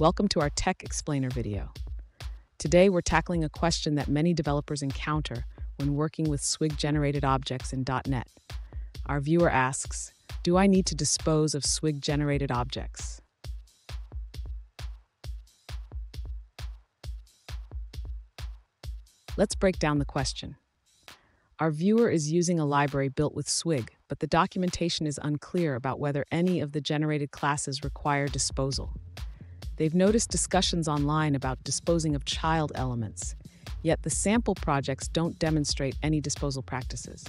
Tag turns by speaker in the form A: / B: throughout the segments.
A: Welcome to our Tech Explainer video. Today we're tackling a question that many developers encounter when working with Swig-generated objects in .NET. Our viewer asks, do I need to dispose of Swig-generated objects? Let's break down the question. Our viewer is using a library built with Swig, but the documentation is unclear about whether any of the generated classes require disposal. They've noticed discussions online about disposing of child elements, yet the sample projects don't demonstrate any disposal practices.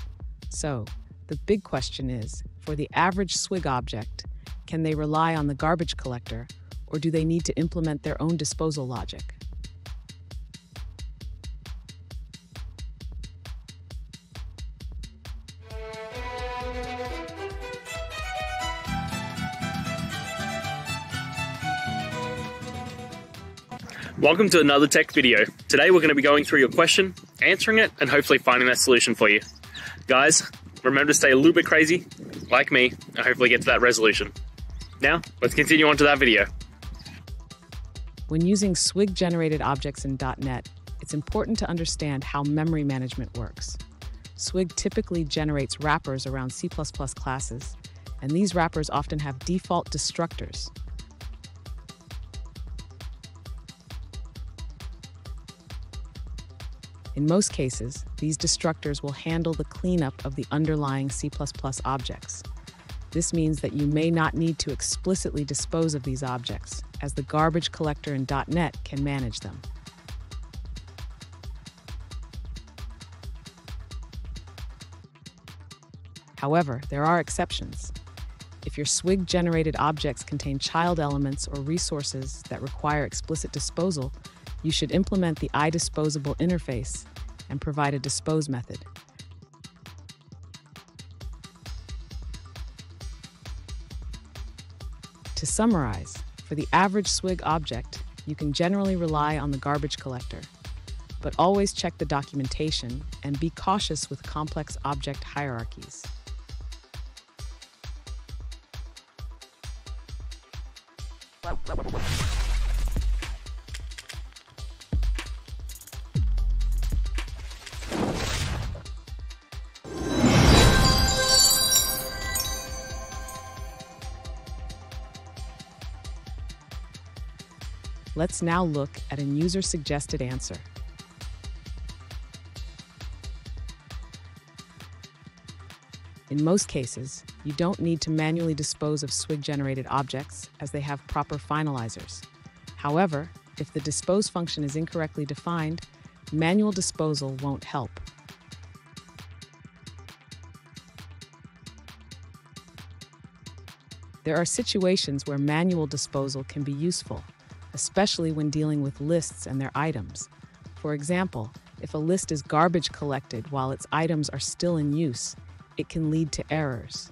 A: So, the big question is, for the average Swig object, can they rely on the garbage collector, or do they need to implement their own disposal logic?
B: Welcome to another tech video. Today we're going to be going through your question, answering it, and hopefully finding that solution for you. Guys, remember to stay a little bit crazy, like me, and hopefully get to that resolution. Now, let's continue on to that video.
A: When using Swig-generated objects in .NET, it's important to understand how memory management works. Swig typically generates wrappers around C++ classes, and these wrappers often have default destructors, In most cases, these destructors will handle the cleanup of the underlying C++ objects. This means that you may not need to explicitly dispose of these objects, as the garbage collector in .NET can manage them. However, there are exceptions. If your Swig-generated objects contain child elements or resources that require explicit disposal, you should implement the iDisposable interface and provide a dispose method. To summarize, for the average Swig object, you can generally rely on the garbage collector, but always check the documentation and be cautious with complex object hierarchies. Let's now look at a user-suggested answer. In most cases, you don't need to manually dispose of Swig-generated objects as they have proper finalizers. However, if the dispose function is incorrectly defined, manual disposal won't help. There are situations where manual disposal can be useful, especially when dealing with lists and their items. For example, if a list is garbage collected while its items are still in use, it can lead to errors.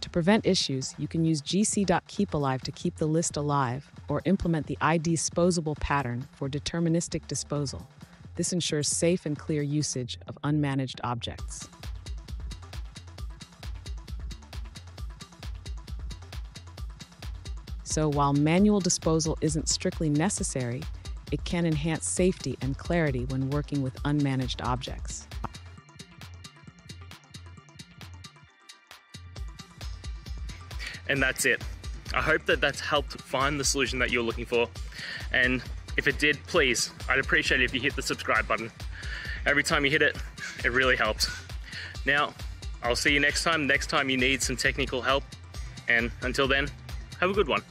A: To prevent issues, you can use gc.keepalive to keep the list alive or implement the iDisposable pattern for deterministic disposal. This ensures safe and clear usage of unmanaged objects. So while manual disposal isn't strictly necessary, it can enhance safety and clarity when working with unmanaged objects.
B: And that's it. I hope that that's helped find the solution that you're looking for. And if it did, please, I'd appreciate it if you hit the subscribe button. Every time you hit it, it really helps. Now, I'll see you next time, next time you need some technical help. And until then, have a good one.